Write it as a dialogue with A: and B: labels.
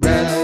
A: Red